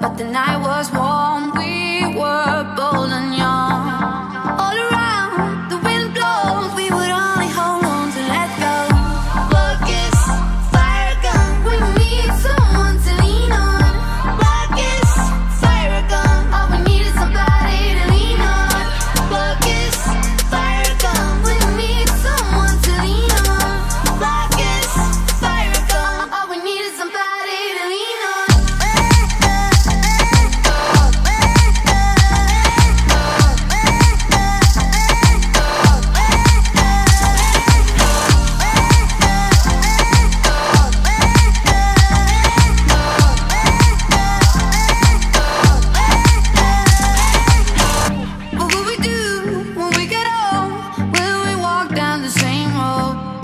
but the night was warm.